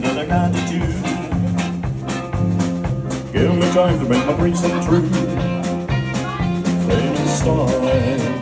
that I got to do. Give me time to make my dreams come true. Flaming star.